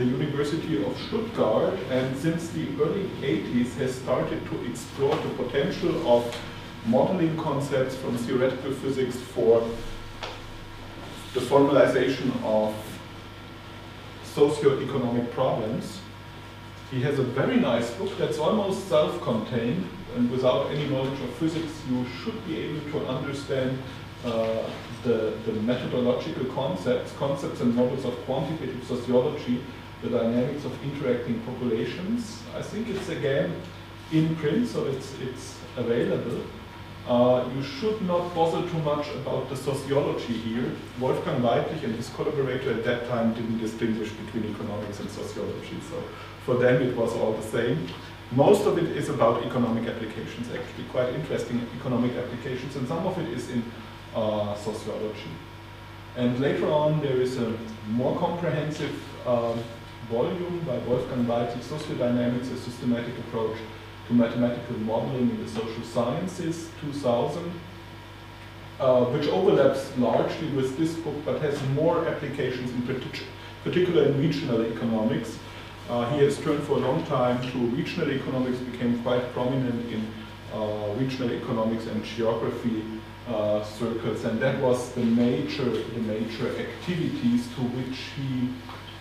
the University of Stuttgart and since the early 80s has started to explore the potential of modeling concepts from theoretical physics for the formalization of socio-economic problems. He has a very nice book that's almost self-contained and without any knowledge of physics you should be able to understand uh, the, the methodological concepts, concepts and models of quantitative sociology, the dynamics of interacting populations. I think it's again in print, so it's, it's available. Uh, you should not bother too much about the sociology here. Wolfgang Weidlich and his collaborator at that time didn't distinguish between economics and sociology, so for them it was all the same. Most of it is about economic applications, actually, quite interesting economic applications, and some of it is in uh, sociology. And later on, there is a more comprehensive uh, volume by Wolfgang Weidlich, Sociodynamics, a systematic approach to mathematical modeling in the social sciences, 2000, uh, which overlaps largely with this book, but has more applications in partic particular in regional economics. Uh, he has turned for a long time to regional economics, became quite prominent in uh, regional economics and geography uh, circles, and that was the major the major activities to which he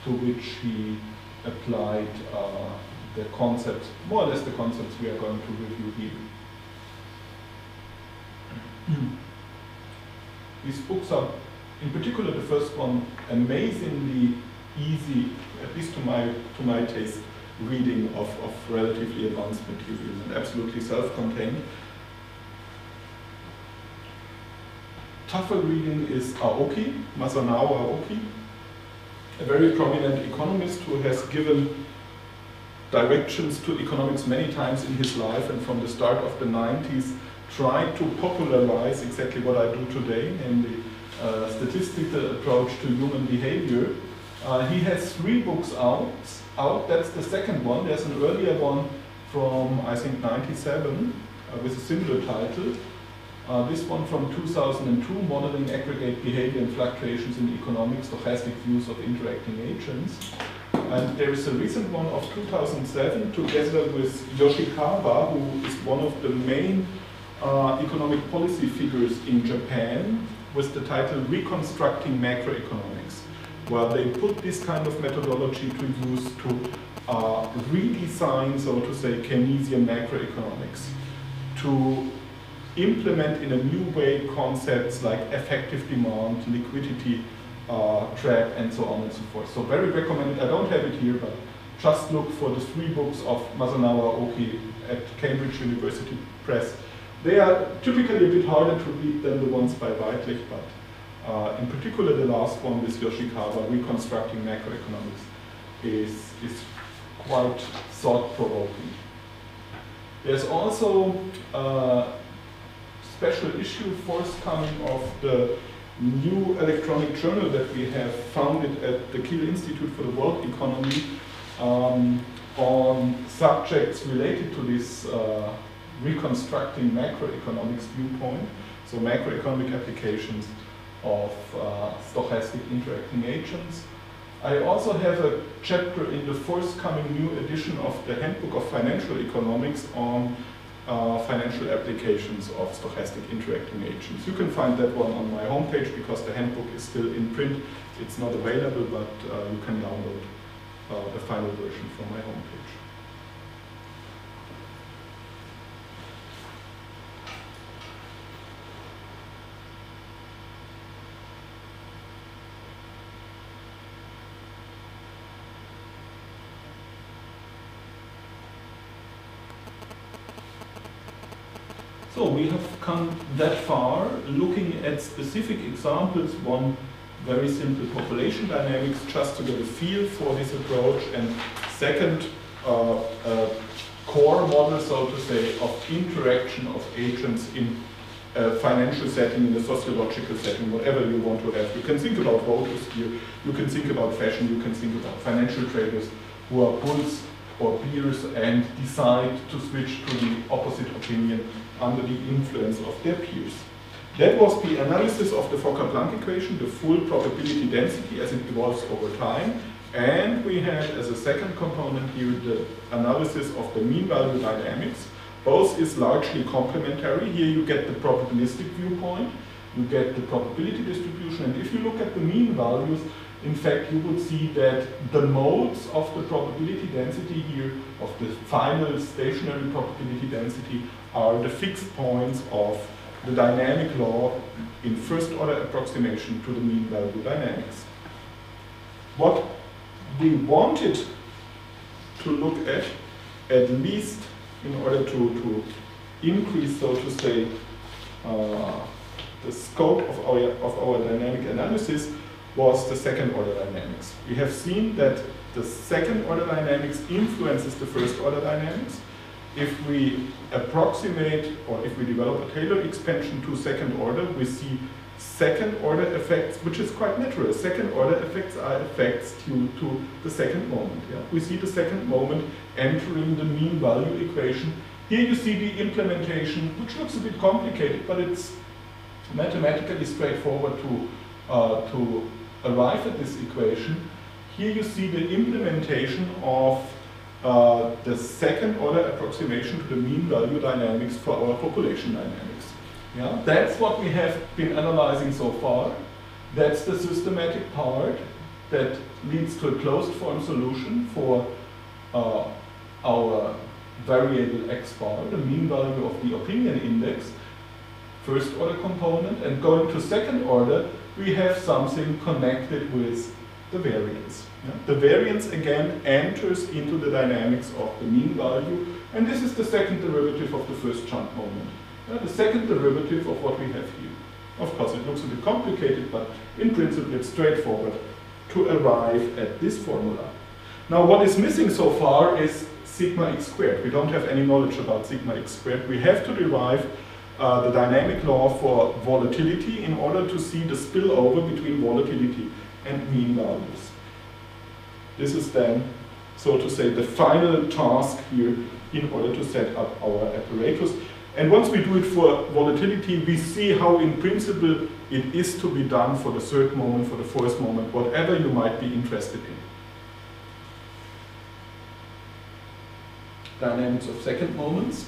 to which he applied uh, the concepts, more or less the concepts we are going to review here. These books are, in particular the first one, amazingly easy, at least to my to my taste, reading of, of relatively advanced materials and absolutely self-contained. tougher reading is Aoki, Masanao Aoki, a very prominent economist who has given directions to economics many times in his life and from the start of the 90s tried to popularize exactly what I do today, namely uh, statistical approach to human behavior. Uh, he has three books out, out, that's the second one. There's an earlier one from, I think, 97 uh, with a similar title. Uh, this one from 2002, Modeling Aggregate Behavior and Fluctuations in Economic Stochastic Views of Interacting Agents. And there is a recent one of 2007 together with Yoshikawa, who is one of the main uh, economic policy figures in Japan, with the title Reconstructing Macroeconomics, where they put this kind of methodology to use to uh, redesign, so to say, Keynesian macroeconomics, to implement in a new way concepts like effective demand, liquidity uh, trap, and so on and so forth. So very recommended. I don't have it here, but just look for the three books of Masanao Aoki at Cambridge University Press. They are typically a bit harder to read than the ones by Weidlich, but uh, in particular the last one with Yoshikawa, Reconstructing Macroeconomics, is, is quite thought-provoking. There's also uh, special issue forthcoming of the new electronic journal that we have founded at the Kiel Institute for the World Economy um, on subjects related to this uh, reconstructing macroeconomics viewpoint, so macroeconomic applications of uh, stochastic interacting agents. I also have a chapter in the forthcoming new edition of the Handbook of Financial Economics on financial applications of stochastic interacting agents. You can find that one on my homepage because the handbook is still in print. It's not available, but uh, you can download uh, the final version from my homepage. So we have come that far looking at specific examples, one very simple population dynamics just to get a feel for this approach. And second uh, a core model so to say of interaction of agents in a financial setting, in a sociological setting, whatever you want to have. You can think about voters here, you can think about fashion, you can think about financial traders who are bulls or bears and decide to switch to the opposite opinion under the influence of their peers. That was the analysis of the Fokker-Planck equation, the full probability density as it evolves over time. And we had as a second component here the analysis of the mean value dynamics. Both is largely complementary. Here you get the probabilistic viewpoint, you get the probability distribution, and if you look at the mean values, in fact, you would see that the modes of the probability density here, of the final stationary probability density, are the fixed points of the dynamic law in first order approximation to the mean value dynamics. What we wanted to look at, at least in order to, to increase, so to say, uh, the scope of our, of our dynamic analysis was the second order dynamics. We have seen that the second order dynamics influences the first order dynamics. If we approximate or if we develop a Taylor expansion to second order, we see second order effects, which is quite natural. Second order effects are effects due to the second moment. Yeah? We see the second moment entering the mean value equation. Here you see the implementation, which looks a bit complicated, but it's mathematically straightforward to, uh, to arrive at this equation. Here you see the implementation of uh, the second order approximation to the mean value dynamics for our population dynamics. Yeah, that's what we have been analyzing so far. That's the systematic part that leads to a closed form solution for uh, our variable x bar, the mean value of the opinion index, first order component, and going to second order, we have something connected with the variance. The variance again enters into the dynamics of the mean value, and this is the second derivative of the first jump moment the second derivative of what we have here. Of course, it looks a bit complicated, but in principle, it's straightforward to arrive at this formula. Now, what is missing so far is sigma x squared. We don't have any knowledge about sigma x squared. We have to derive uh, the dynamic law for volatility in order to see the spillover between volatility and mean values. This is then, so to say, the final task here in order to set up our apparatus. And once we do it for volatility, we see how in principle it is to be done for the third moment, for the fourth moment, whatever you might be interested in. Dynamics of second moments.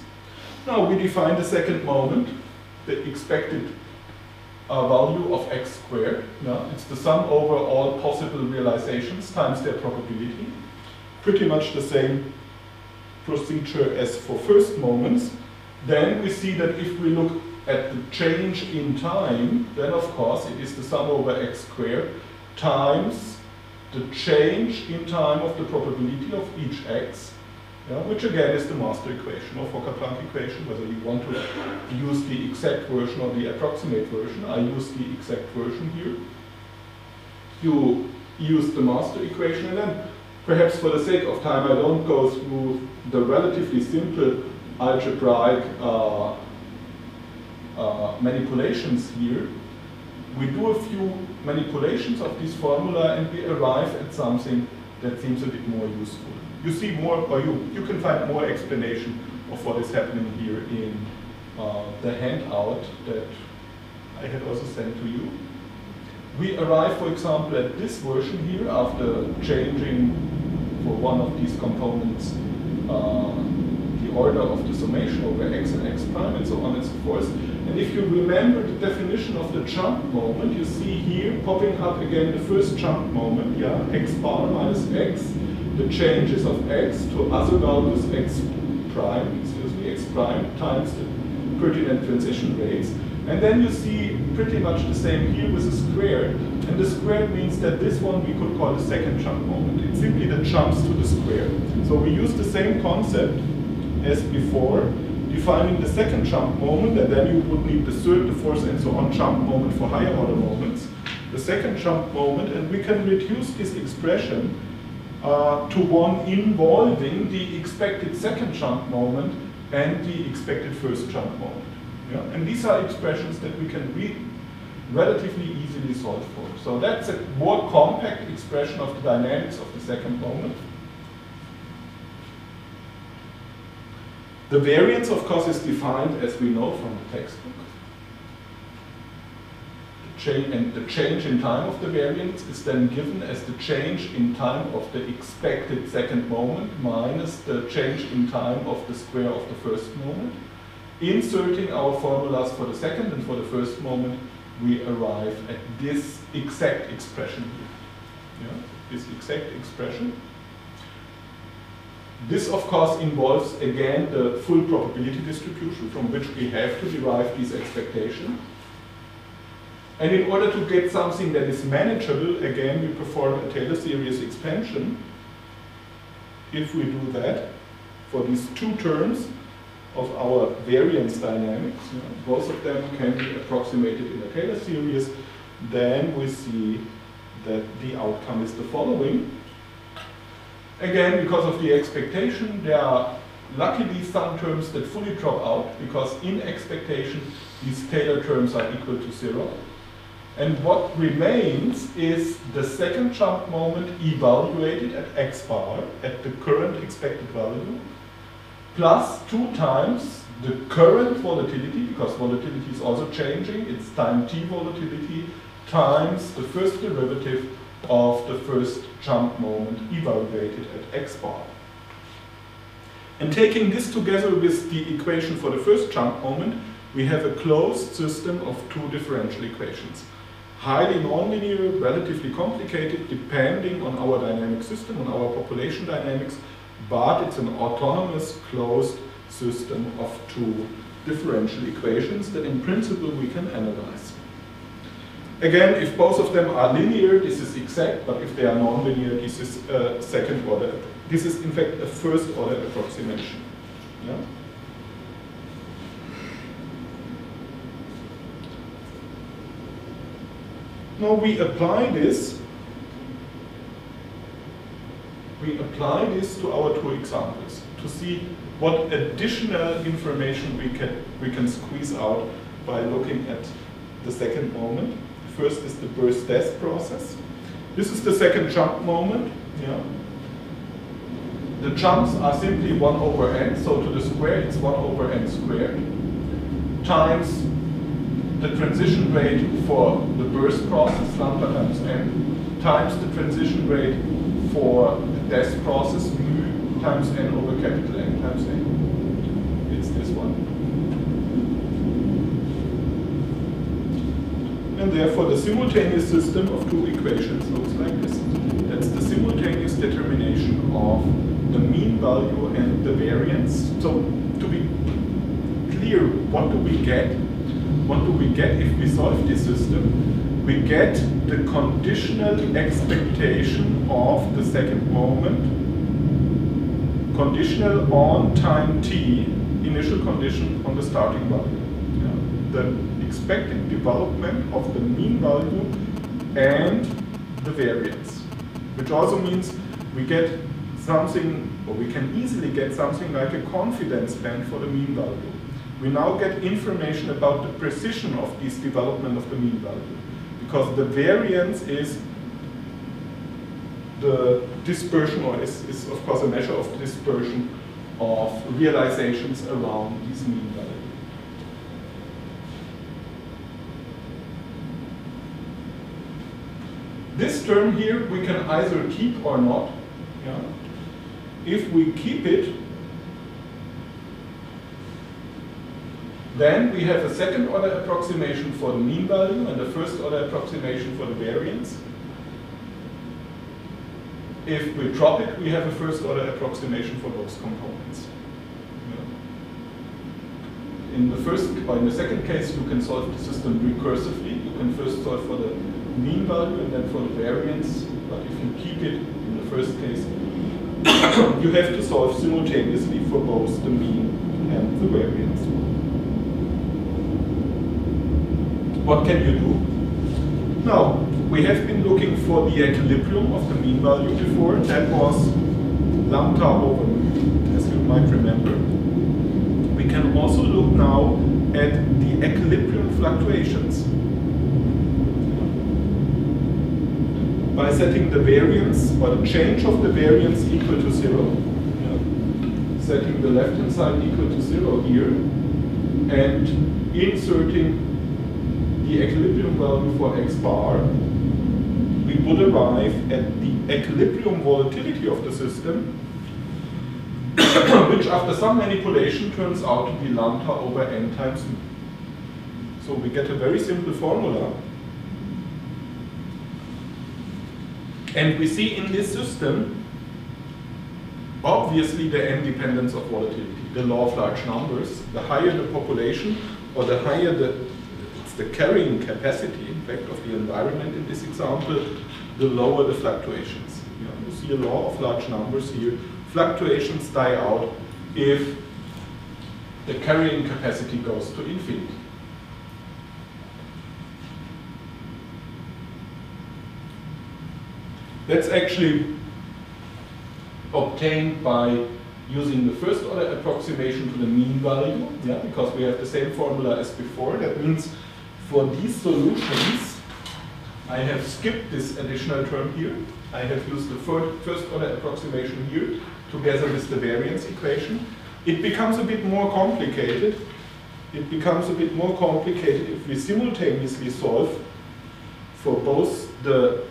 Now we define the second moment, the expected uh, value of x squared. Yeah? It's the sum over all possible realizations times their probability. Pretty much the same procedure as for first moments. Then we see that if we look at the change in time, then of course it is the sum over x squared times the change in time of the probability of each x, yeah, which again is the master equation or Fokker-Planck equation, whether you want to use the exact version or the approximate version. I use the exact version here. You use the master equation and then perhaps for the sake of time I don't go through the relatively simple algebraic uh, uh, manipulations here, we do a few manipulations of this formula and we arrive at something that seems a bit more useful. You see more, or you, you can find more explanation of what is happening here in uh, the handout that I had also sent to you. We arrive, for example, at this version here after changing for one of these components uh, the order of the summation over x and x prime and so on and so forth. And if you remember the definition of the jump moment, you see here popping up again the first jump moment, yeah, x bar minus x, the changes of x to values x prime, excuse me, x prime times the pertinent transition rates. And then you see pretty much the same here with the squared. And the squared means that this one we could call the second jump moment. It's simply the jumps to the square. So we use the same concept as before, defining the second jump moment, and then you would need the third, the fourth, and so on jump moment for higher order moments. The second jump moment, and we can reduce this expression uh, to one involving the expected second jump moment and the expected first jump moment. Yeah? And these are expressions that we can re relatively easily solve for. So that's a more compact expression of the dynamics of the second moment. The variance, of course, is defined, as we know from the textbook. Change, and the change in time of the variance is then given as the change in time of the expected second moment minus the change in time of the square of the first moment. Inserting our formulas for the second and for the first moment, we arrive at this exact expression here. Yeah? This exact expression. This, of course, involves, again, the full probability distribution from which we have to derive these expectations. And in order to get something that is manageable, again, we perform a Taylor series expansion. If we do that for these two terms of our variance dynamics, you know, both of them can be approximated in a Taylor series, then we see that the outcome is the following. Again, because of the expectation, there are luckily some terms that fully drop out because in expectation these Taylor terms are equal to zero. And what remains is the second jump moment evaluated at x bar, at the current expected value, plus two times the current volatility, because volatility is also changing, it's time t volatility, times the first derivative of the first jump moment evaluated at x bar. And taking this together with the equation for the first jump moment, we have a closed system of two differential equations. Highly nonlinear, relatively complicated, depending on our dynamic system, on our population dynamics, but it's an autonomous closed system of two differential equations that in principle we can analyze. Again, if both of them are linear, this is exact, but if they are nonlinear, this is a second order. This is in fact a first order approximation. Yeah? Now we apply this, we apply this to our two examples to see what additional information we can, we can squeeze out by looking at the second moment. First is the birth death process. This is the second jump moment. Yeah. The jumps are simply 1 over n, so to the square it's 1 over n squared, times the transition rate for the birth process, lambda times n, times the transition rate for the death process, mu times n over capital N times n. It's this one. and therefore the simultaneous system of two equations looks like this. That's the simultaneous determination of the mean value and the variance. So to be clear, what do we get? What do we get if we solve this system? We get the conditional expectation of the second moment, conditional on time t, initial condition on the starting value. Yeah. The expected development of the mean value and the variance. Which also means we get something, or we can easily get something like a confidence band for the mean value. We now get information about the precision of this development of the mean value. Because the variance is the dispersion, or is, is of course a measure of dispersion of realizations around these mean values. This term here we can either keep or not. Yeah? If we keep it, then we have a second order approximation for the mean value and a first order approximation for the variance. If we drop it, we have a first order approximation for both components. In the first, in the second case, you can solve the system recursively. You can first solve for the mean value and then for the variance. But if you keep it in the first case, you have to solve simultaneously for both the mean and the variance. What can you do? Now, we have been looking for the equilibrium of the mean value before. That was lambda over mu, as you might remember. We can also look now at the equilibrium fluctuations. by setting the variance or the change of the variance equal to zero. Setting the left hand side equal to zero here and inserting the equilibrium value for x bar, we would arrive at the equilibrium volatility of the system, which after some manipulation turns out to be lambda over n times mu. So we get a very simple formula. And we see in this system, obviously the n dependence of volatility, the law of large numbers. The higher the population, or the higher the, the carrying capacity, in fact, of the environment in this example, the lower the fluctuations. You, know, you see a law of large numbers here. Fluctuations die out if the carrying capacity goes to infinity. That's actually obtained by using the first order approximation to the mean value, yeah, because we have the same formula as before. That means for these solutions, I have skipped this additional term here. I have used the first order approximation here together with the variance equation. It becomes a bit more complicated. It becomes a bit more complicated if we simultaneously solve for both the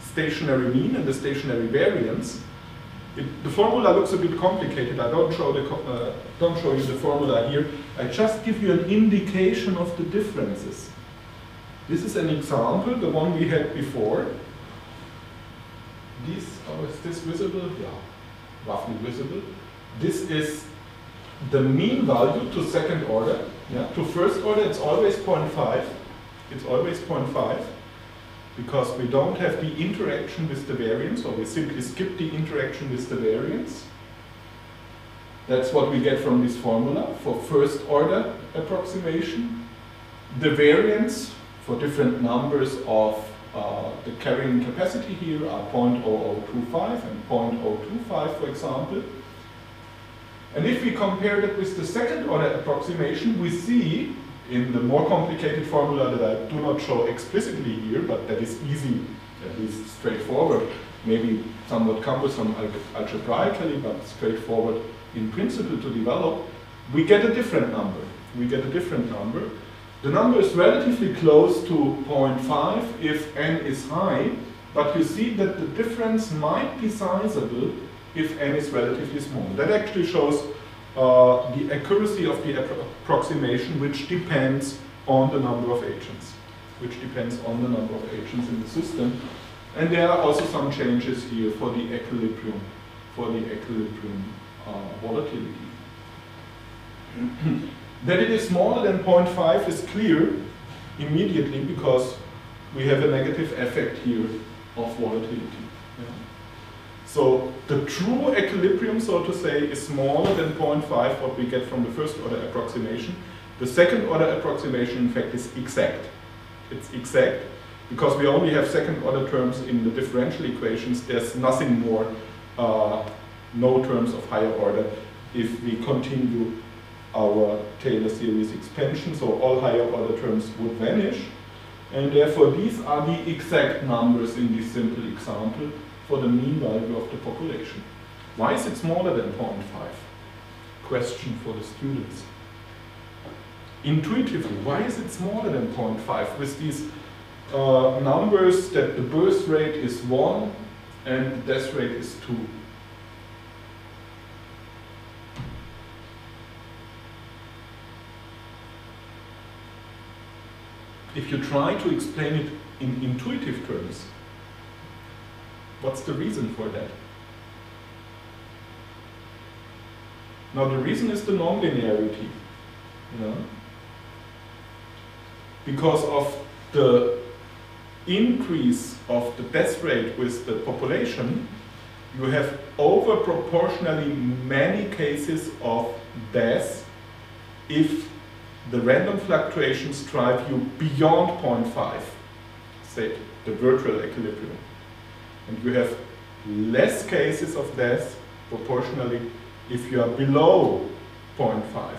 stationary mean and the stationary variance. It, the formula looks a bit complicated. I don't show, the, uh, don't show you the formula here. I just give you an indication of the differences. This is an example, the one we had before. This, oh, is this visible? Yeah, roughly visible. This is the mean value to second order. Yeah, to first order, it's always 0.5. It's always 0.5 because we don't have the interaction with the variance, or we simply skip the interaction with the variance. That's what we get from this formula for first order approximation. The variance for different numbers of uh, the carrying capacity here are 0.0025 and 0.025, for example. And if we compare that with the second order approximation, we see in the more complicated formula that I do not show explicitly here, but that is easy, at least straightforward, maybe somewhat cumbersome algebraically, but straightforward in principle to develop, we get a different number. We get a different number. The number is relatively close to 0.5 if n is high, but you see that the difference might be sizable if n is relatively small. That actually shows uh, the accuracy of the approximation, which depends on the number of agents, which depends on the number of agents in the system. And there are also some changes here for the equilibrium, for the equilibrium uh, volatility. that it is smaller than 0.5 is clear immediately because we have a negative effect here of volatility. So the true equilibrium, so to say, is smaller than 0.5, what we get from the first order approximation. The second order approximation, in fact, is exact. It's exact because we only have second order terms in the differential equations. There's nothing more, uh, no terms of higher order if we continue our Taylor series expansion. So all higher order terms would vanish. And therefore, these are the exact numbers in this simple example for the mean value of the population. Why is it smaller than 0.5? Question for the students. Intuitively, why is it smaller than 0.5 with these uh, numbers that the birth rate is 1 and the death rate is 2? If you try to explain it in intuitive terms, What's the reason for that? Now the reason is the nonlinearity. You? Because of the increase of the death rate with the population, you have over proportionally many cases of death if the random fluctuations drive you beyond 0.5, say the virtual equilibrium. And you have less cases of death proportionally if you are below 0.5.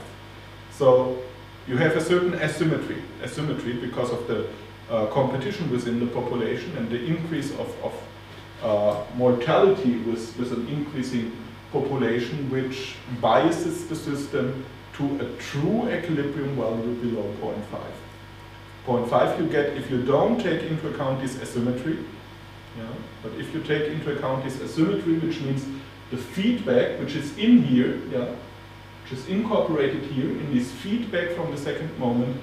So you have a certain asymmetry, asymmetry because of the uh, competition within the population and the increase of, of uh, mortality with, with an increasing population which biases the system to a true equilibrium value below 0.5. 0.5 you get if you don't take into account this asymmetry. Yeah? But if you take into account this asymmetry, which means the feedback which is in here, yeah, which is incorporated here in this feedback from the second moment,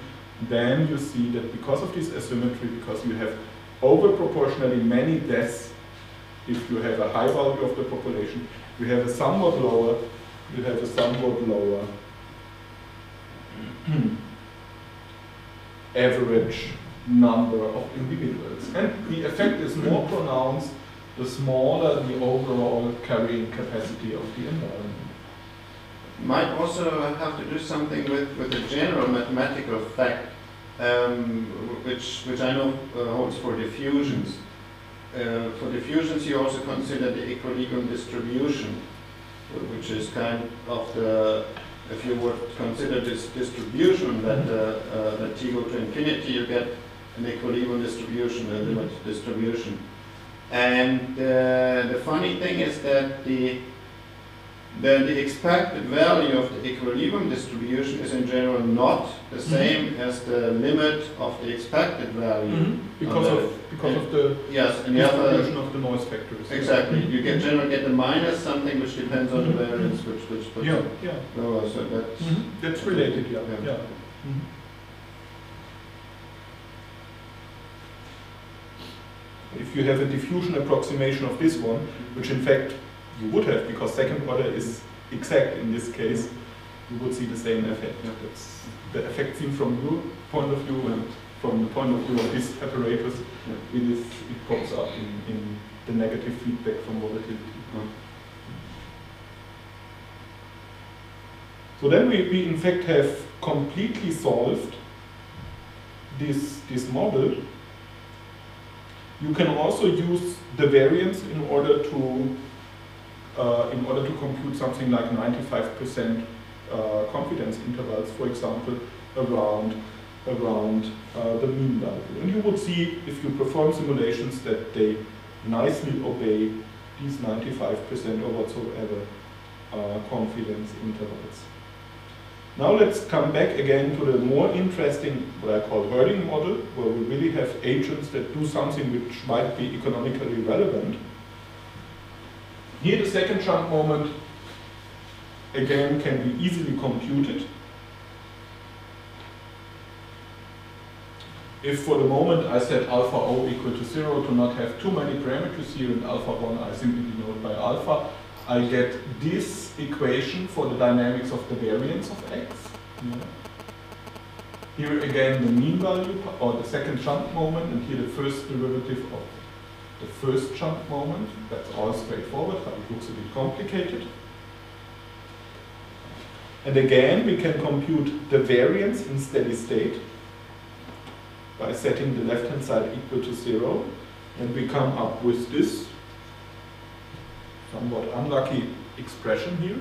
then you see that because of this asymmetry, because you have over proportionally many deaths, if you have a high value of the population, you have a somewhat lower, you have a somewhat lower average number of individuals. And the effect is more pronounced the smaller the overall carrying capacity of the environment. Might also have to do something with, with the general mathematical fact, um, which, which I know uh, holds for diffusions. Uh, for diffusions, you also consider the equilibrium distribution, which is kind of the if you would consider this distribution that, uh, uh, that t go to infinity, you get an equilibrium distribution, a limit distribution. And uh, the funny thing is that the, the, the expected value of the equilibrium distribution is in general not the mm-hmm. same mm -hmm. as the limit of the expected value. Mm -hmm. Because, of, because of the yes, and the distribution of the noise factors. Exactly. You get generally get the minus something which depends on the mm-hmm. variance which which puts yeah, yeah. lower. So that's mm-hmm. that's related, yeah. yeah. yeah. If you have a diffusion approximation of this one, which in fact you would have because second order is exact in this case, you would see the same effect. Yeah, that's the effect seen from your point of view and from the point of view of this apparatus, it is it pops up in, in the negative feedback from volatility. So then we, we in fact have completely solved this, this model. You can also use the variance in order to uh, in order to compute something like 95% uh, confidence intervals, for example, around around uh, the mean value. And you would see, if you perform simulations, that they nicely obey these 95% or whatsoever uh, confidence intervals. Now let's come back again to the more interesting, what I call herding model, where we really have agents that do something which might be economically relevant. Here the second jump moment again can be easily computed. If for the moment I set alpha O equal to zero to not have too many parameters here and alpha one I simply denote by alpha, I get this equation for the dynamics of the variance of x. Yeah. Here again the mean value or the second jump moment and here the first derivative of the first jump moment. That's all straightforward, but it looks a bit complicated. And again, we can compute the variance in steady state by setting the left-hand side equal to zero. And we come up with this somewhat unlucky expression here.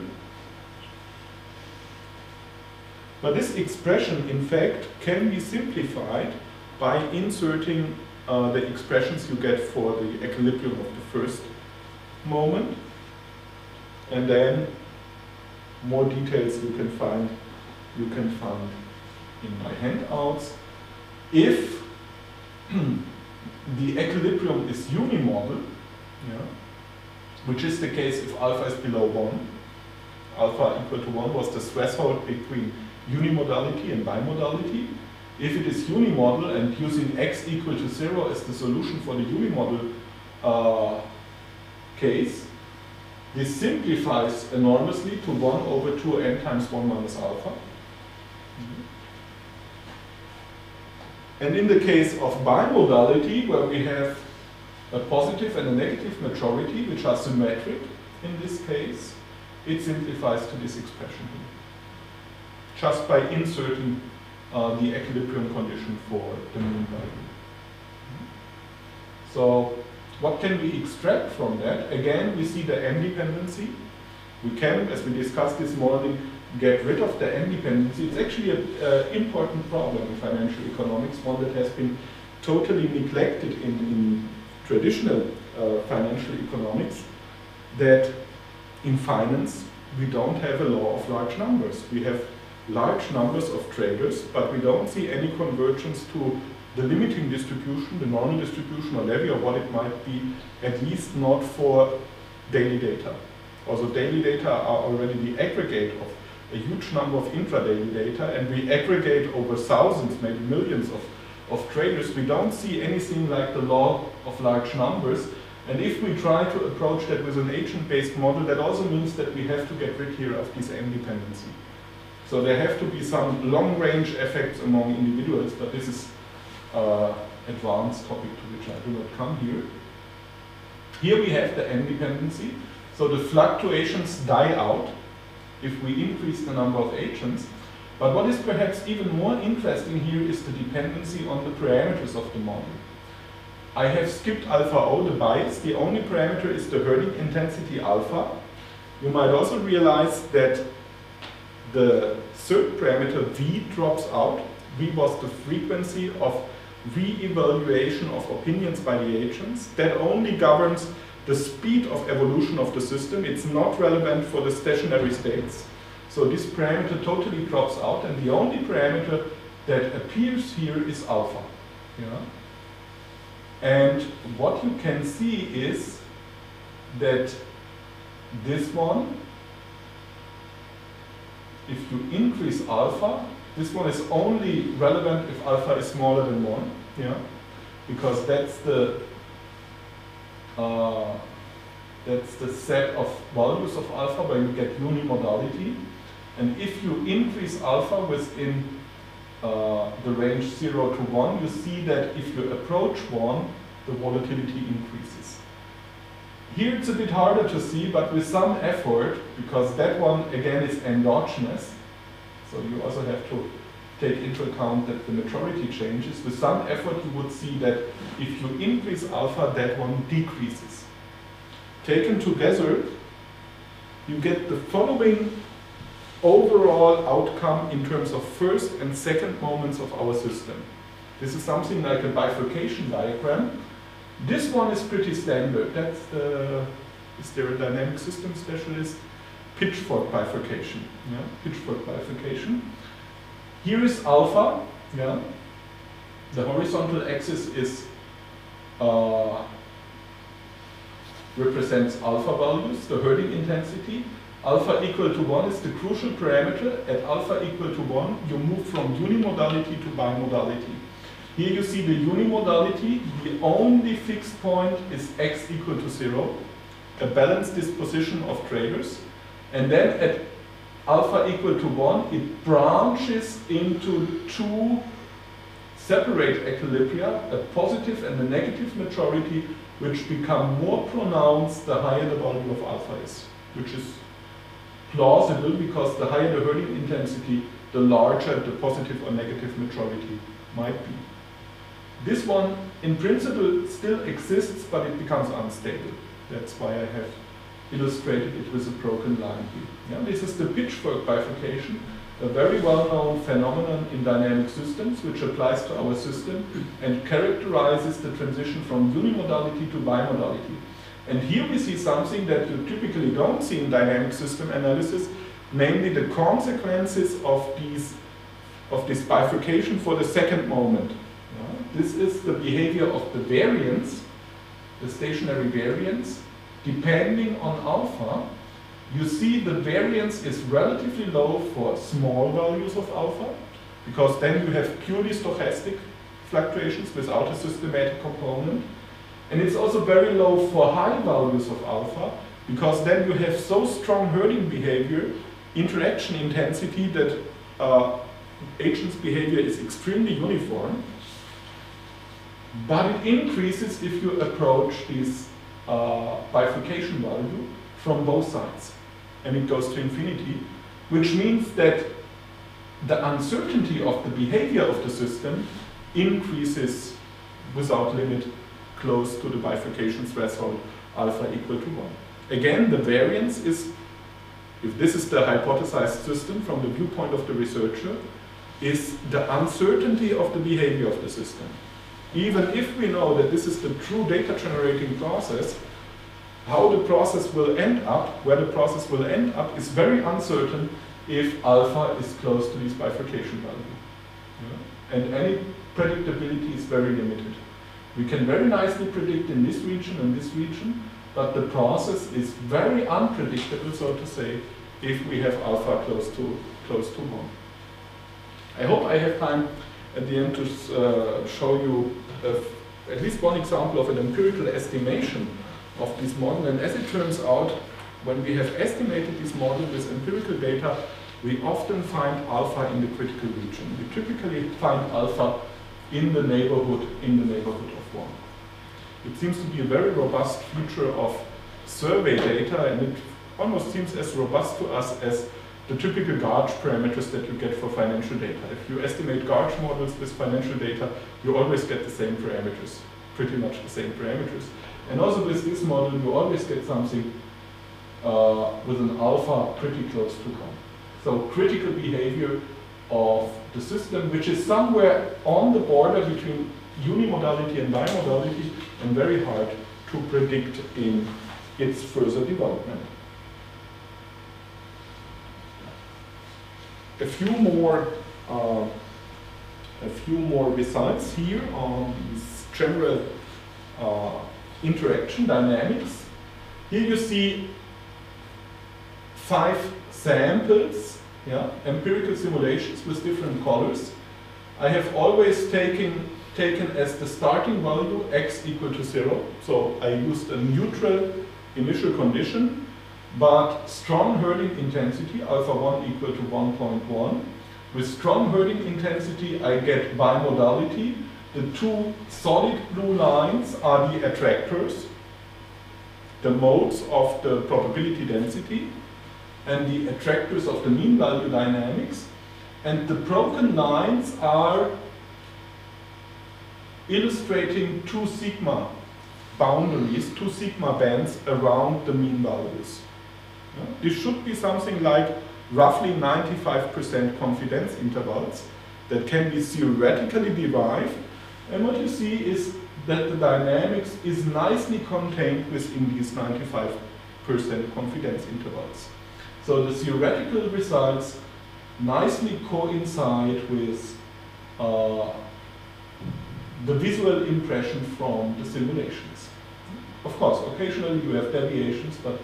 But this expression, in fact, can be simplified by inserting uh, the expressions you get for the equilibrium of the first moment. And then more details you can find you can find in my handouts. If the equilibrium is unimodal, yeah, which is the case if alpha is below 1, alpha equal to 1 was the threshold between unimodality and bimodality, if it is unimodal and using x equal to 0 as the solution for the unimodal uh, case, this simplifies enormously to 1 over 2n times 1 minus alpha. And in the case of bimodality, where we have a positive and a negative majority, which are symmetric in this case, it simplifies to this expression here. Just by inserting uh, the equilibrium condition for the mean value. So what can we extract from that? Again, we see the n dependency. We can, as we discussed this morning, get rid of the n dependency. It's actually an important problem in financial economics, one that has been totally neglected in, in traditional uh, financial economics, that in finance we don't have a law of large numbers. We have large numbers of traders, but we don't see any convergence to the limiting distribution, the normal distribution or Lévy or what it might be, at least not for daily data. Also daily data are already the aggregate of a huge number of intradaily data and we aggregate over thousands, maybe millions of, of traders. We don't see anything like the law of large numbers. And if we try to approach that with an agent-based model, that also means that we have to get rid here of this M dependency. So there have to be some long-range effects among individuals, but this is uh, advanced topic to which I do not come here. Here we have the M dependency. So the fluctuations die out if we increase the number of agents. But what is perhaps even more interesting here is the dependency on the parameters of the model. I have skipped alpha O, the bias. The only parameter is the herding intensity alpha. You might also realize that the third parameter V drops out. V was the frequency of re-evaluation of opinions by the agents. That only governs the speed of evolution of the system. It's not relevant for the stationary states. So this parameter totally drops out and the only parameter that appears here is alpha. Yeah? And what you can see is that this one, if you increase alpha, this one is only relevant if alpha is smaller than 1, yeah? because that's the uh, that's the set of values of alpha where you get unimodality. And if you increase alpha within uh, the range 0 to 1, you see that if you approach 1, the volatility increases. Here it's a bit harder to see, but with some effort, because that one again is endogenous, so you also have to take into account that the maturity changes. With some effort, you would see that if you increase alpha, that one decreases. Taken together, you get the following overall outcome in terms of first and second moments of our system. This is something like a bifurcation diagram. This one is pretty standard. That's the, is there a dynamic system specialist? Pitchfork bifurcation. Yeah? Pitchfork bifurcation. Here is alpha, yeah. The horizontal axis is uh, represents alpha values, the herding intensity. Alpha equal to 1 is the crucial parameter. At alpha equal to 1, you move from unimodality to bimodality. Here you see the unimodality. The only fixed point is x equal to 0, a balanced disposition of traders. And then at alpha equal to 1, it branches into two separate equilibria, a positive and a negative majority, which become more pronounced the higher the value of alpha is, which is plausible because the higher the herding intensity, the larger the positive or negative majority might be. This one, in principle, still exists, but it becomes unstable. That's why I have illustrated it with a broken line here. Yeah, this is the pitchfork bifurcation, a very well-known phenomenon in dynamic systems which applies to our system and characterizes the transition from unimodality to bimodality. And here we see something that you typically don't see in dynamic system analysis, namely the consequences of these of this bifurcation for the second moment. Yeah? This is the behavior of the variance, the stationary variance, depending on alpha, you see the variance is relatively low for small values of alpha, because then you have purely stochastic fluctuations without a systematic component. And it's also very low for high values of alpha, because then you have so strong herding behavior, interaction intensity, that uh, agent's behavior is extremely uniform. But it increases if you approach these uh, bifurcation value from both sides. And it goes to infinity, which means that the uncertainty of the behavior of the system increases without limit close to the bifurcation threshold alpha equal to 1. Again, the variance is, if this is the hypothesized system from the viewpoint of the researcher, is the uncertainty of the behavior of the system even if we know that this is the true data generating process, how the process will end up, where the process will end up, is very uncertain if alpha is close to this bifurcation value. Yeah? And any predictability is very limited. We can very nicely predict in this region and this region, but the process is very unpredictable, so to say, if we have alpha close to, close to 1. I hope I have time at the end to uh, show you at least one example of an empirical estimation of this model. And as it turns out, when we have estimated this model with empirical data, we often find alpha in the critical region. We typically find alpha in the neighborhood, in the neighborhood of 1. It seems to be a very robust feature of survey data, and it almost seems as robust to us as the typical GARCH parameters that you get for financial data. If you estimate GARCH models with financial data, you always get the same parameters, pretty much the same parameters. And also with this model, you always get something uh, with an alpha pretty close to 1. So critical behavior of the system, which is somewhere on the border between unimodality and bimodality, and very hard to predict in its further development. A few more, uh, a few more results here on this general uh, interaction dynamics. Here you see five samples, yeah, empirical simulations with different colors. I have always taken, taken as the starting value x equal to zero. So I used a neutral initial condition, but strong herding intensity, alpha 1 equal to 1.1. With strong herding intensity, I get bimodality. The two solid blue lines are the attractors, the modes of the probability density and the attractors of the mean value dynamics. And the broken lines are illustrating two sigma boundaries, two sigma bands around the mean values. This should be something like roughly 95% confidence intervals that can be theoretically derived. And what you see is that the dynamics is nicely contained within these 95% confidence intervals. So the theoretical results nicely coincide with uh, the visual impression from the simulations. Of course, occasionally you have deviations, but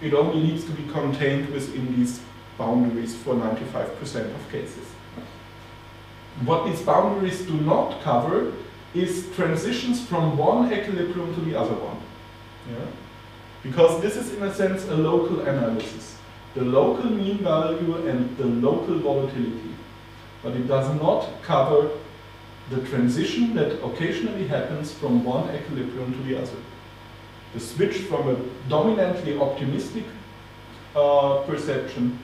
it only needs to be contained within these boundaries for 95% of cases. What these boundaries do not cover is transitions from one equilibrium to the other one. Yeah? Because this is in a sense a local analysis. The local mean value and the local volatility. But it does not cover the transition that occasionally happens from one equilibrium to the other. The switch from a dominantly optimistic uh, perception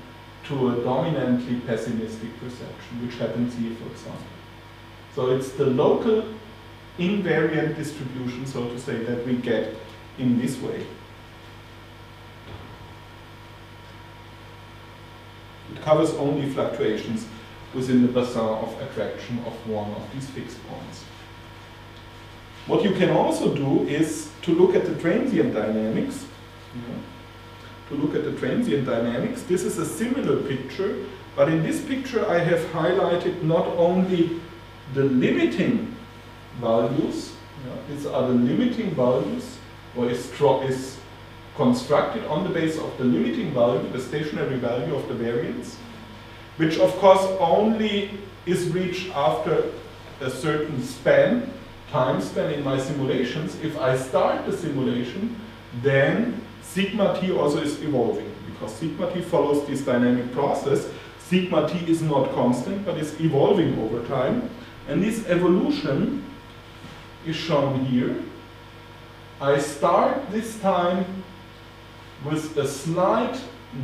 to a dominantly pessimistic perception, which happens here, for example. So it's the local invariant distribution, so to say, that we get in this way. It covers only fluctuations within the basin of attraction of one of these fixed points. What you can also do is to look at the transient dynamics. To look at the transient dynamics. This is a similar picture, but in this picture I have highlighted not only the limiting values, these are the limiting values, or is, is constructed on the basis of the limiting value, the stationary value of the variance, which of course only is reached after a certain span, time span in my simulations. If I start the simulation, then sigma t also is evolving, because sigma t follows this dynamic process. Sigma t is not constant, but is evolving over time. And this evolution is shown here. I start this time with a slight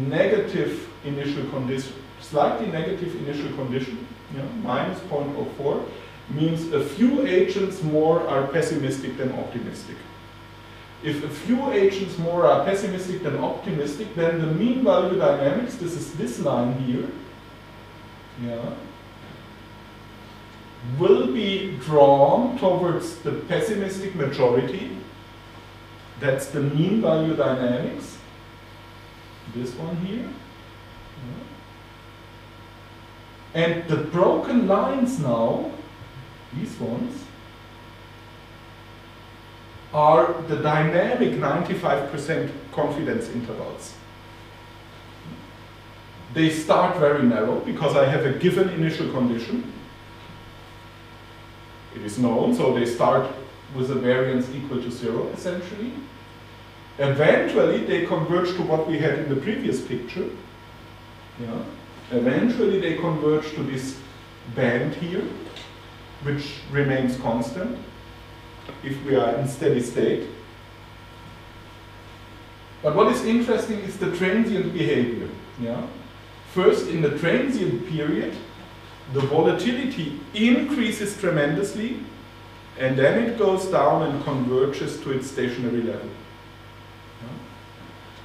negative initial condition, slightly negative initial condition, yeah, minus 0.04, means a few agents more are pessimistic than optimistic. If a few agents more are pessimistic than optimistic, then the mean value dynamics, this is this line here, yeah, will be drawn towards the pessimistic majority. That's the mean value dynamics this one here. And the broken lines now these ones, are the dynamic 95% confidence intervals. They start very narrow because I have a given initial condition. It is known, so they start with a variance equal to zero, essentially. Eventually, they converge to what we had in the previous picture. Yeah. Eventually, they converge to this band here, which remains constant if we are in steady state. But what is interesting is the transient behavior. Yeah? First, in the transient period, the volatility increases tremendously, and then it goes down and converges to its stationary level.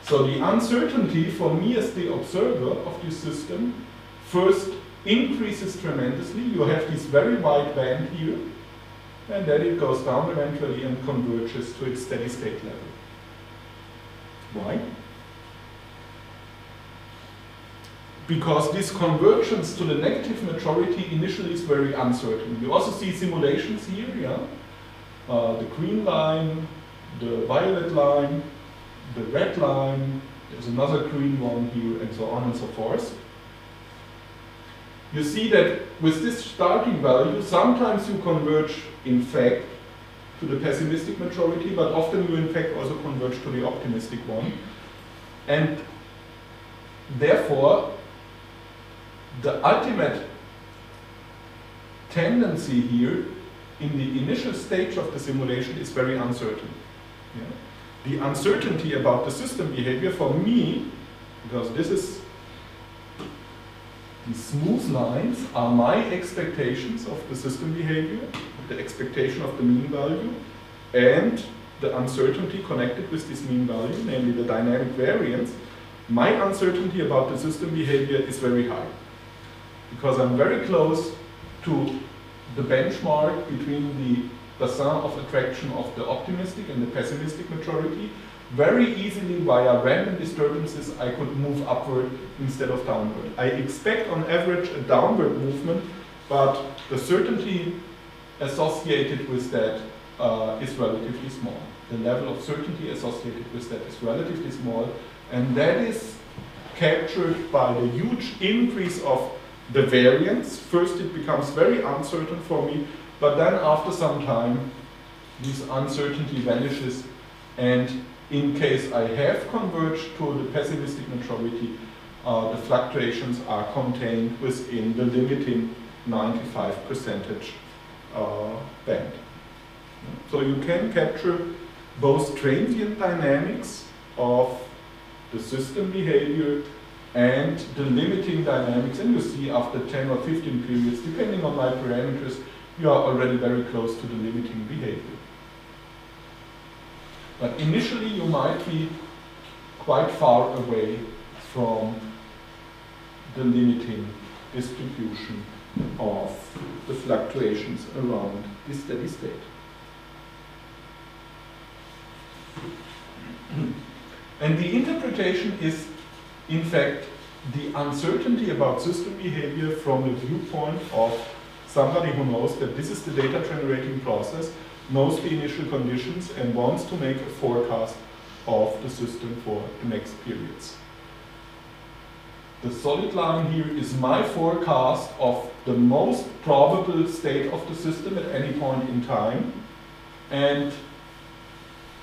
So the uncertainty for me as the observer of this system first increases tremendously. You have this very wide band here, and then it goes down eventually and converges to its steady state level. Why? Because this convergence to the negative majority initially is very uncertain. You also see simulations here, yeah? Uh, the green line, the violet line, the red line, there's another green one here, and so on and so forth you see that with this starting value, sometimes you converge in fact to the pessimistic majority, but often you in fact also converge to the optimistic one. And therefore, the ultimate tendency here in the initial stage of the simulation is very uncertain. Yeah? The uncertainty about the system behavior for me, because this is the smooth lines are my expectations of the system behavior, the expectation of the mean value, and the uncertainty connected with this mean value, namely the dynamic variance. My uncertainty about the system behavior is very high because I'm very close to the benchmark between the basin of attraction of the optimistic and the pessimistic majority very easily via random disturbances I could move upward instead of downward. I expect on average a downward movement, but the certainty associated with that uh, is relatively small. The level of certainty associated with that is relatively small, and that is captured by the huge increase of the variance. First it becomes very uncertain for me, but then after some time this uncertainty vanishes and in case I have converged to the pessimistic majority, uh, the fluctuations are contained within the limiting 95 percentage uh, band. So you can capture both transient dynamics of the system behavior and the limiting dynamics, and you see after 10 or 15 periods, depending on my parameters, you are already very close to the limiting behavior. But initially you might be quite far away from the limiting distribution of the fluctuations around the steady state. and the interpretation is, in fact, the uncertainty about system behavior from the viewpoint of somebody who knows that this is the data generating process knows the initial conditions and wants to make a forecast of the system for the next periods. The solid line here is my forecast of the most probable state of the system at any point in time. And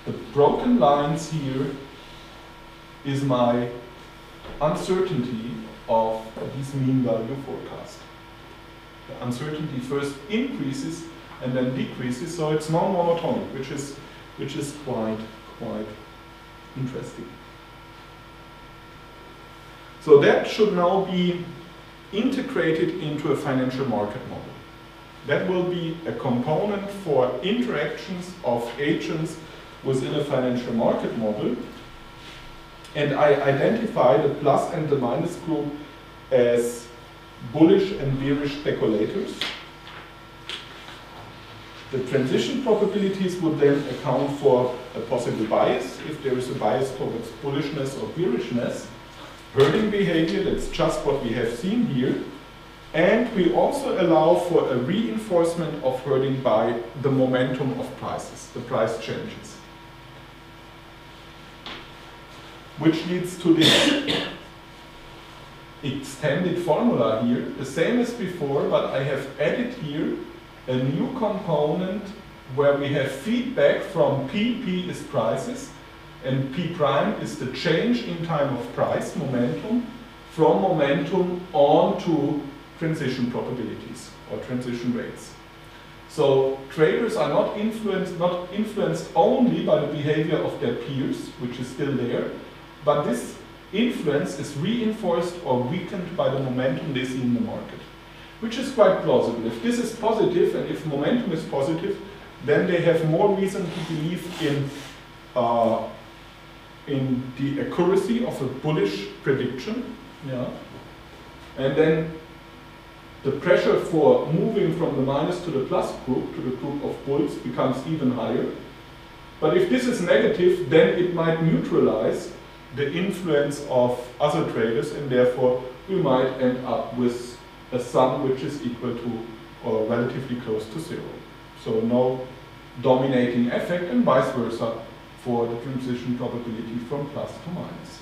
the broken lines here is my uncertainty of this mean value forecast. Uncertainty first increases and then decreases, so it's non-monotonic, which is which is quite quite interesting. So that should now be integrated into a financial market model. That will be a component for interactions of agents within a financial market model. And I identify the plus and the minus group as bullish and bearish speculators. The transition probabilities would then account for a possible bias, if there is a bias towards bullishness or bearishness. Herding behavior, that's just what we have seen here. And we also allow for a reinforcement of herding by the momentum of prices, the price changes. Which leads to this extended formula here, the same as before, but I have added here a new component where we have feedback from P, P is prices, and P prime is the change in time of price, momentum, from momentum on to transition probabilities or transition rates. So traders are not influenced, not influenced only by the behavior of their peers, which is still there, but this influence is reinforced or weakened by the momentum they see in the market, which is quite plausible. If this is positive and if momentum is positive, then they have more reason to believe in, uh, in the accuracy of a bullish prediction. Yeah. And then the pressure for moving from the minus to the plus group, to the group of bulls, becomes even higher. But if this is negative, then it might neutralize the influence of other traders, and therefore we might end up with a sum which is equal to or relatively close to zero. So no dominating effect, and vice versa for the transition probability from plus to minus.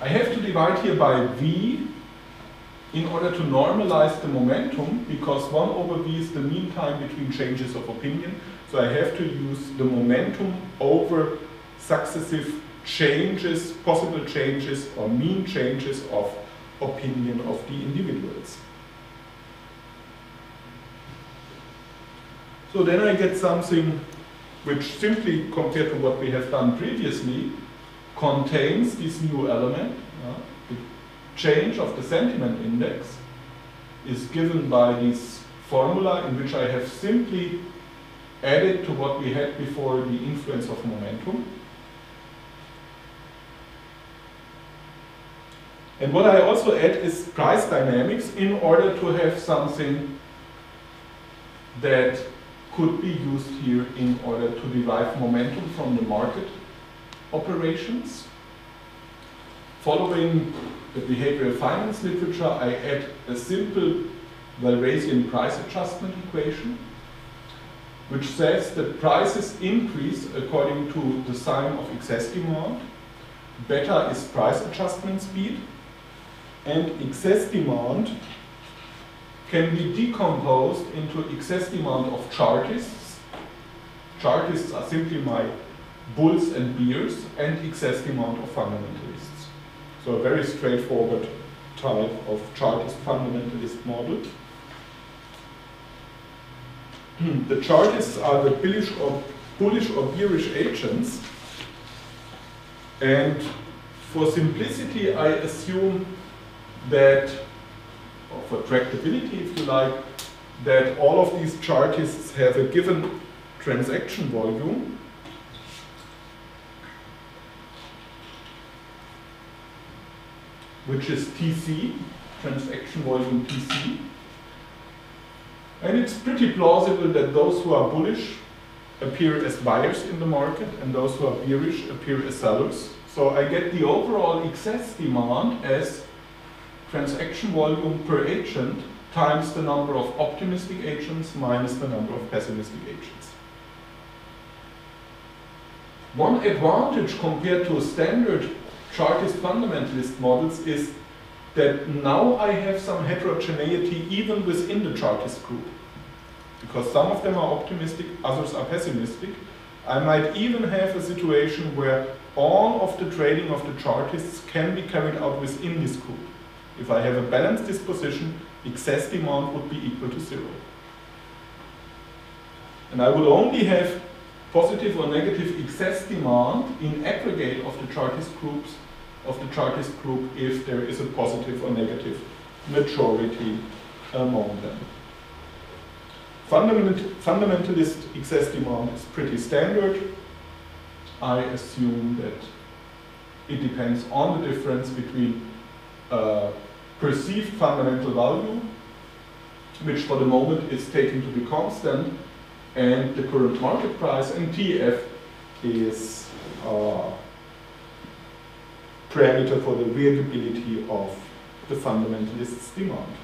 I have to divide here by V in order to normalize the momentum, because 1 over v is the mean time between changes of opinion, so I have to use the momentum over successive changes, possible changes or mean changes of opinion of the individuals. So then I get something which simply compared to what we have done previously contains this new element change of the sentiment index is given by this formula in which I have simply added to what we had before the influence of momentum. And what I also add is price dynamics in order to have something that could be used here in order to derive momentum from the market operations. Following the behavioral finance literature, I add a simple Walrasian price adjustment equation, which says that prices increase according to the sign of excess demand. Beta is price adjustment speed, and excess demand can be decomposed into excess demand of chartists. Chartists are simply my bulls and bears, and excess demand of fundamentalists. So a very straightforward type of chartist fundamentalist model. the chartists are the bullish or, bullish or bearish agents. And for simplicity, I assume that, or for tractability if you like, that all of these chartists have a given transaction volume which is TC, transaction volume TC. And it's pretty plausible that those who are bullish appear as buyers in the market and those who are bearish appear as sellers. So I get the overall excess demand as transaction volume per agent times the number of optimistic agents minus the number of pessimistic agents. One advantage compared to a standard Chartist fundamentalist models is that now I have some heterogeneity even within the Chartist group. Because some of them are optimistic, others are pessimistic. I might even have a situation where all of the trading of the Chartists can be carried out within this group. If I have a balanced disposition, excess demand would be equal to zero. And I would only have positive or negative excess demand in aggregate of the Chartist groups of the Chartist group if there is a positive or negative majority among them. Fundament fundamentalist excess demand is pretty standard. I assume that it depends on the difference between uh, perceived fundamental value, which for the moment is taken to be constant, and the current market price, and TF is uh, parameter for the readability of the fundamentalist's demand.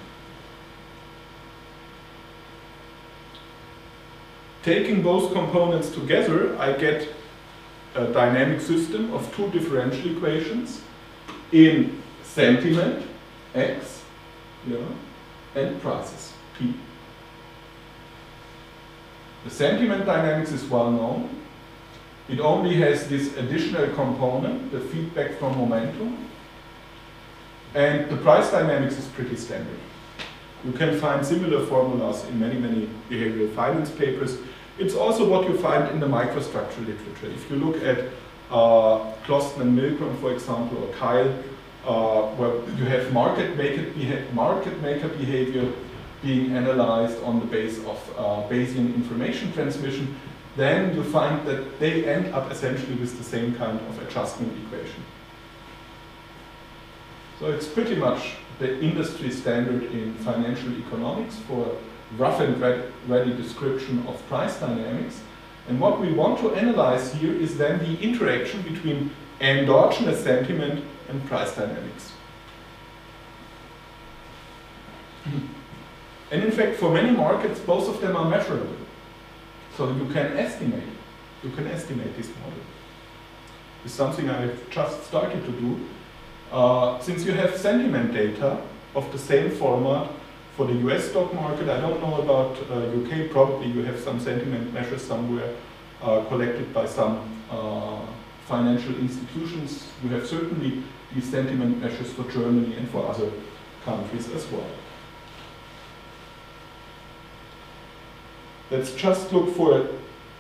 Taking both components together, I get a dynamic system of two differential equations in sentiment, x, yeah, and prices, p. The sentiment dynamics is well known. It only has this additional component, the feedback from momentum. And the price dynamics is pretty standard. You can find similar formulas in many, many behavioral finance papers. It's also what you find in the microstructure literature. If you look at uh, and Milgrom, for example, or Kyle, uh, where you have market maker, market maker behavior being analyzed on the base of uh, Bayesian information transmission, then you find that they end up essentially with the same kind of adjustment equation. So it's pretty much the industry standard in financial economics for rough and ready description of price dynamics. And what we want to analyze here is then the interaction between endogenous sentiment and price dynamics. And in fact, for many markets, both of them are measurable. So you can estimate, you can estimate this model. It's something I've just started to do. Uh, since you have sentiment data of the same format for the US stock market, I don't know about uh, UK, probably you have some sentiment measures somewhere uh, collected by some uh, financial institutions. You have certainly these sentiment measures for Germany and for other countries as well. Let's just look for a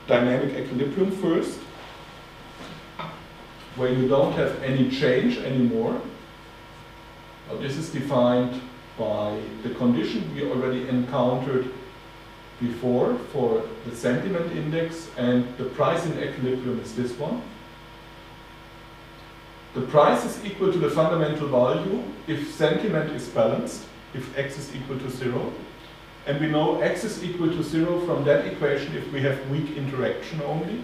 dynamic equilibrium first, where you don't have any change anymore. This is defined by the condition we already encountered before for the sentiment index and the price in equilibrium is this one. The price is equal to the fundamental value if sentiment is balanced, if x is equal to zero. And we know x is equal to zero from that equation if we have weak interaction only.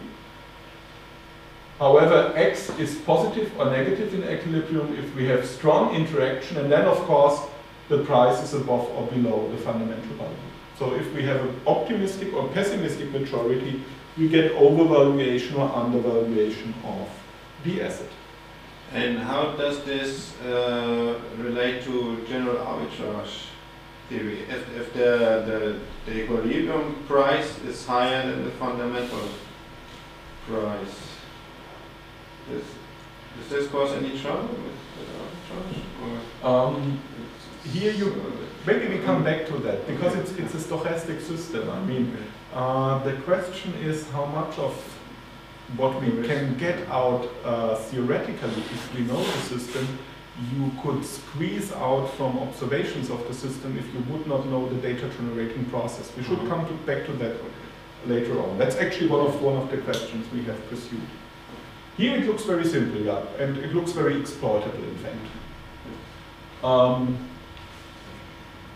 However, x is positive or negative in equilibrium if we have strong interaction, and then of course the price is above or below the fundamental value. So if we have an optimistic or pessimistic majority, we get overvaluation or undervaluation of the asset. And how does this uh, relate to general arbitrage? Theory. If, if the, the, the equilibrium price is higher than the fundamental price, does, does this cause any trouble with, Um, here you, maybe we come back to that, because it's, it's a stochastic system. I mean, uh, the question is how much of what we can get out uh, theoretically if we know the system you could squeeze out from observations of the system if you would not know the data generating process. We should mm -hmm. come to, back to that later on. That's actually one of, one of the questions we have pursued. Here it looks very simple, yeah, and it looks very exploitable in fact. Um,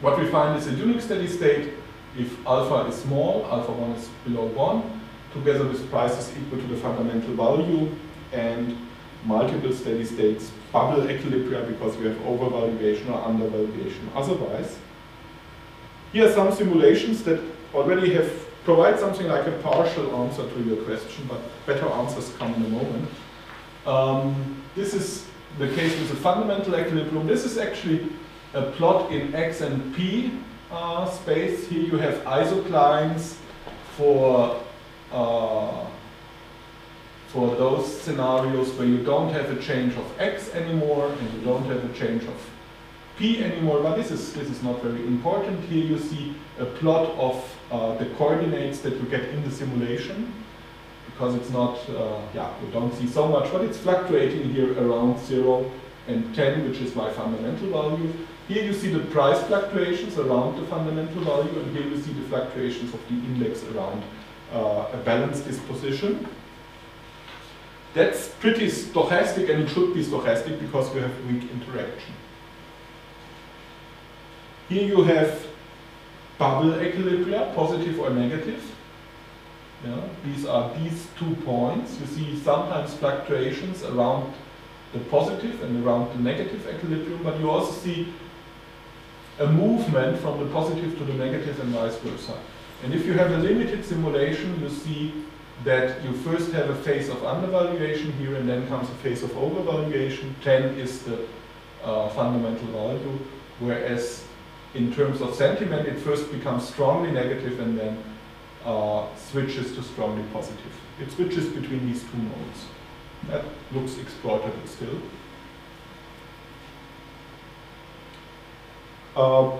what we find is a unique steady state, if alpha is small, alpha 1 is below 1, together with prices equal to the fundamental value, and multiple steady states bubble equilibria because you have overvaluation or undervaluation otherwise. Here are some simulations that already have provide something like a partial answer to your question, but better answers come in a moment. Um, this is the case with the fundamental equilibrium. This is actually a plot in x and p uh, space. Here you have isoclines for uh, for those scenarios where you don't have a change of x anymore and you don't have a change of p anymore, but this is, this is not very important. Here you see a plot of uh, the coordinates that you get in the simulation because it's not, uh, yeah, you don't see so much, but it's fluctuating here around 0 and 10, which is my fundamental value. Here you see the price fluctuations around the fundamental value, and here you see the fluctuations of the index around uh, a balanced disposition. That's pretty stochastic and it should be stochastic because you have weak interaction. Here you have bubble equilibria, positive or negative. Yeah, these are these two points. You see sometimes fluctuations around the positive and around the negative equilibrium, but you also see a movement from the positive to the negative and vice versa. And if you have a limited simulation, you see that you first have a phase of undervaluation here and then comes a phase of overvaluation. 10 is the uh, fundamental value, whereas in terms of sentiment, it first becomes strongly negative and then uh, switches to strongly positive. It switches between these two modes. That looks exploitable still. Uh,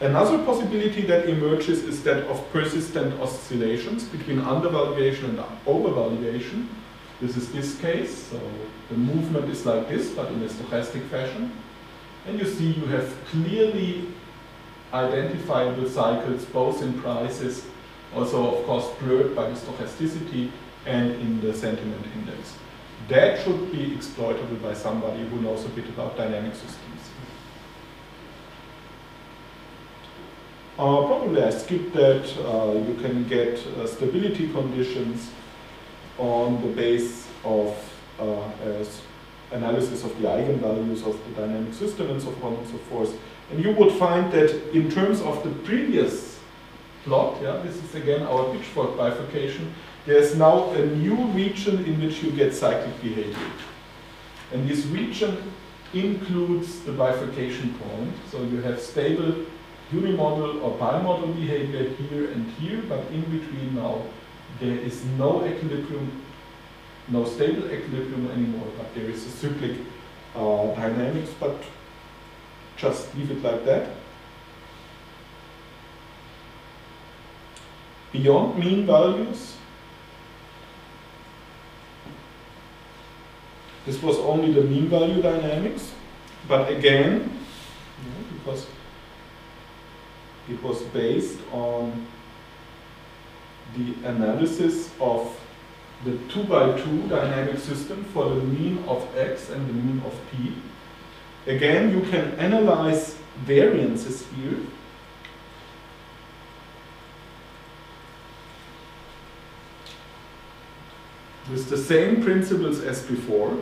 another possibility that emerges is that of persistent oscillations between undervaluation and overvaluation. This is this case, so the movement is like this, but in a stochastic fashion. And you see you have clearly identifiable cycles both in prices, also of course blurred by the stochasticity and in the sentiment index. That should be exploitable by somebody who knows a bit about dynamic systems. Uh, probably I skipped that. Uh, you can get uh, stability conditions on the base of uh, analysis of the eigenvalues of the dynamic system and so on and so forth. And you would find that in terms of the previous plot, yeah, this is again our pitchfork bifurcation, there's now a new region in which you get cyclic behavior. And this region includes the bifurcation point. So you have stable unimodal or bimodal behavior here and here, but in between now there is no equilibrium, no stable equilibrium anymore, but there is a cyclic uh, dynamics, but just leave it like that. Beyond mean values, this was only the mean value dynamics, but again, because it was based on the analysis of the 2 by 2 dynamic system for the mean of x and the mean of p. Again, you can analyze variances here. With the same principles as before,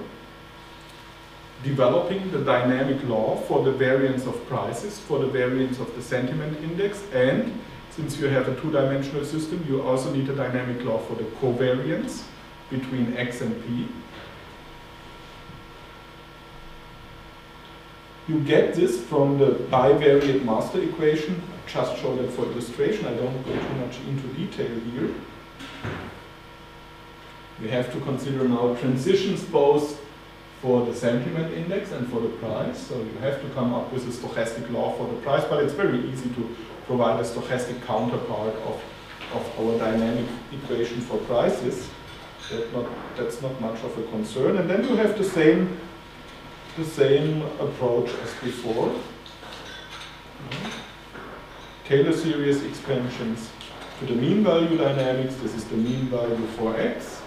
developing the dynamic law for the variance of prices, for the variance of the sentiment index, and since you have a two-dimensional system, you also need a dynamic law for the covariance between x and p. You get this from the bivariate master equation. I just showed that for illustration. I don't go too much into detail here. We have to consider now transitions both for the sentiment index and for the price. So you have to come up with a stochastic law for the price, but it's very easy to provide a stochastic counterpart of, of our dynamic equation for prices. That not, that's not much of a concern. And then you have the same the same approach as before. Taylor series expansions to the mean value dynamics. This is the mean value for x.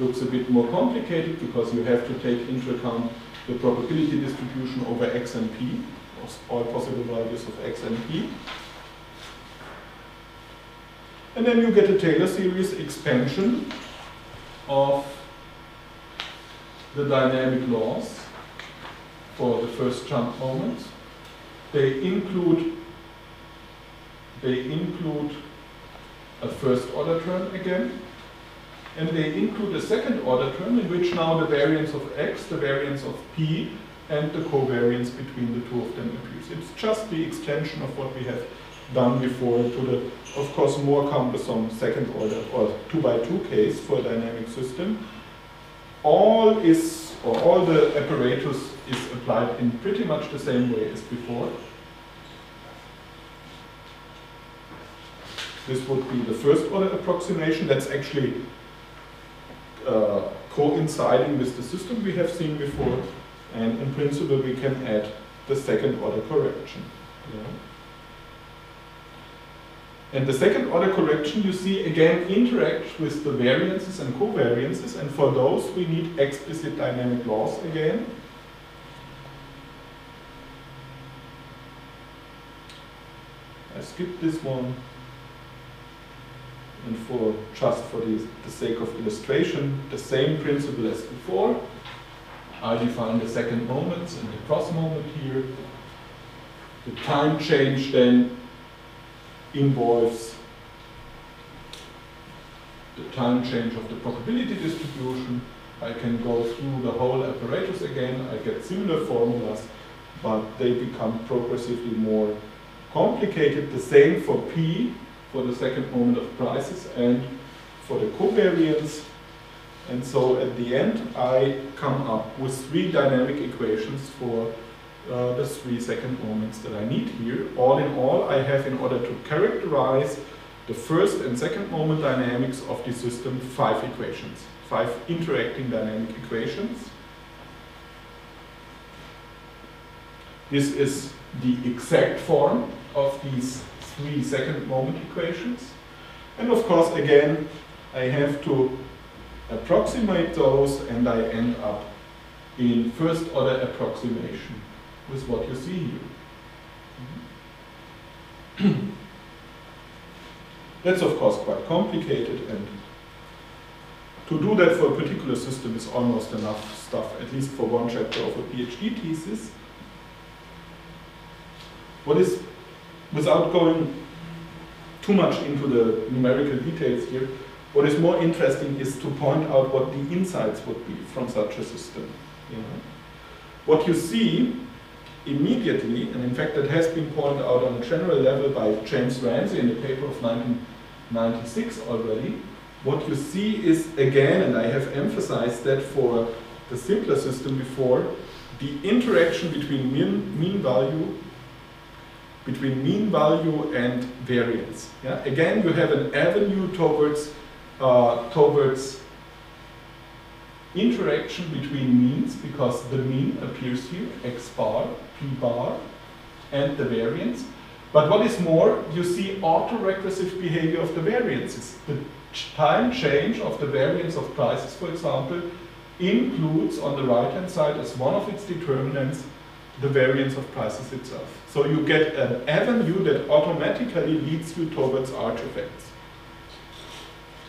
Looks a bit more complicated because you have to take into account the probability distribution over x and p, all possible values of x and p. And then you get a Taylor series expansion of the dynamic laws for the first jump moments. They include they include a first order term again, and they include a second order term in which now the variance of x, the variance of p, and the covariance between the two of them appears. It's just the extension of what we have done before to the, of course, more cumbersome second order or two by two case for a dynamic system. All is, or all the apparatus is applied in pretty much the same way as before. This would be the first order approximation. That's actually uh, coinciding with the system we have seen before. And in principle, we can add the second order correction. Yeah. And the second order correction, you see, again interacts with the variances and covariances, and for those we need explicit dynamic laws again. I skipped this one. And for just for the, the sake of illustration, the same principle as before. I define the second moments and the cross moment here. The time change then involves the time change of the probability distribution. I can go through the whole apparatus again. I get similar formulas, but they become progressively more complicated. The same for P, for the second moment of prices, and for the covariance. And so at the end, I come up with three dynamic equations for uh, the three second moments that I need here. All in all, I have in order to characterize the first and second moment dynamics of the system five equations, five interacting dynamic equations. This is the exact form of these three second moment equations. And of course, again, I have to approximate those and I end up in first order approximation with what you see here. That's of course quite complicated and to do that for a particular system is almost enough stuff, at least for one chapter of a PhD thesis. What is, without going too much into the numerical details here, what is more interesting is to point out what the insights would be from such a system. You know? What you see immediately, and in fact that has been pointed out on a general level by James Ramsey in the paper of 1996 already, what you see is again, and I have emphasized that for the simpler system before, the interaction between mean, mean value between mean value and variance. Yeah? Again, you have an avenue towards, uh, towards interaction between means because the mean appears here, x bar, p bar, and the variance. But what is more, you see autoregressive behavior of the variances. The time change of the variance of prices, for example, includes on the right-hand side as one of its determinants the variance of prices itself. So you get an avenue that automatically leads you towards ARCH effects.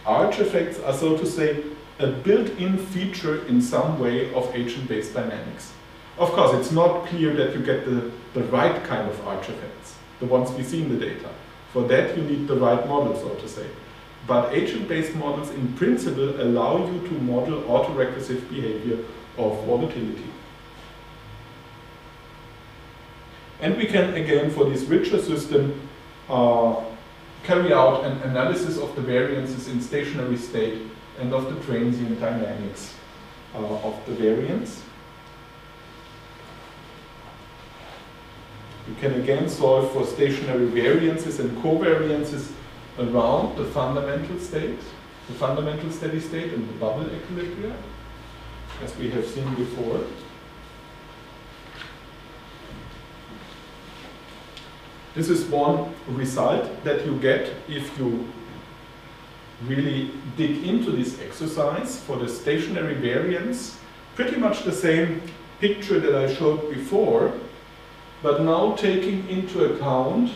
ARCH effects are, so to say, a built-in feature in some way of agent-based dynamics. Of course, it's not clear that you get the, the right kind of ARCH effects, the ones we see in the data. For that, you need the right model, so to say. But agent-based models, in principle, allow you to model autoregressive behavior of volatility. And we can, again, for this richer system, uh, carry out an analysis of the variances in stationary state and of the transient dynamics uh, of the variance. You can again solve for stationary variances and covariances around the fundamental state, the fundamental steady state and the bubble equilibria, as we have seen before. This is one result that you get if you really dig into this exercise for the stationary variance. Pretty much the same picture that I showed before, but now taking into account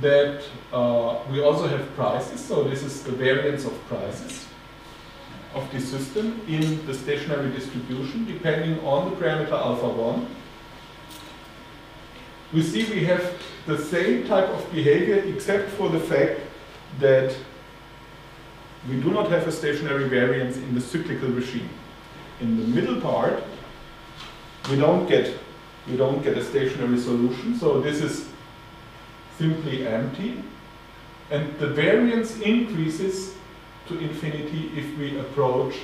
that uh, we also have prices, so this is the variance of prices of the system in the stationary distribution depending on the parameter alpha 1 we see we have the same type of behavior except for the fact that we do not have a stationary variance in the cyclical regime. In the middle part, we don't get we don't get a stationary solution, so this is simply empty. And the variance increases to infinity if we approach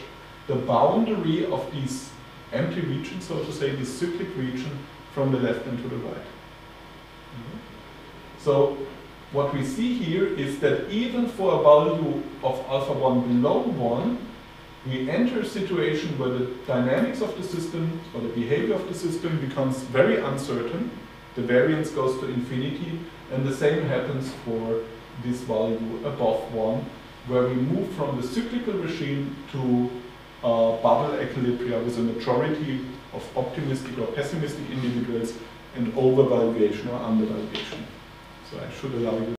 the boundary of these empty regions, so to say, this cyclic region from the left and to the right. So what we see here is that even for a value of alpha 1 below 1, we enter a situation where the dynamics of the system or the behavior of the system becomes very uncertain. The variance goes to infinity, and the same happens for this value above 1, where we move from the cyclical regime to uh, bubble equilibria with a majority of optimistic or pessimistic individuals and overvaluation or undervaluation. So I should allow you